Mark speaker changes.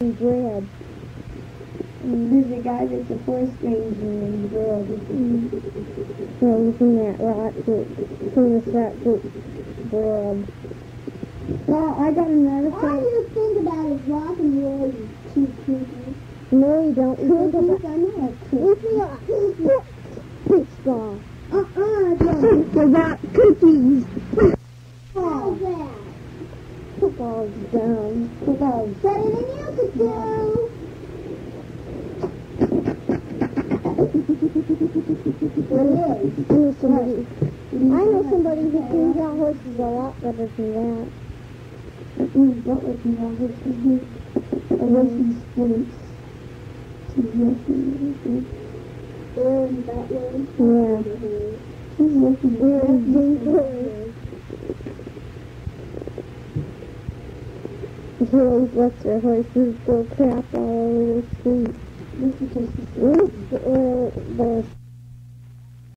Speaker 1: bread.
Speaker 2: There's a guy that's a forest ranger in the world.
Speaker 1: From, from that rock from the fat fruit bread.
Speaker 2: Well, I got another thing.
Speaker 3: All you think about is rock and roll, you cheap cookies.
Speaker 1: No, you don't. You think
Speaker 3: Cookies,
Speaker 1: about
Speaker 3: I know a cookie.
Speaker 1: think about baseball.
Speaker 3: Uh-uh, don't.
Speaker 2: Think about cookies.
Speaker 3: How's that?
Speaker 1: Football's down.
Speaker 2: Football.
Speaker 3: Better than you could do. What is?
Speaker 1: I know somebody. I know somebody who cleans out horses a lot better than that.
Speaker 2: That means what would be wrong with the a Russian sports. She's looking
Speaker 3: Erin Butler.
Speaker 1: Always lets her horses go crap all over the street.
Speaker 2: This is just
Speaker 1: This, uh, the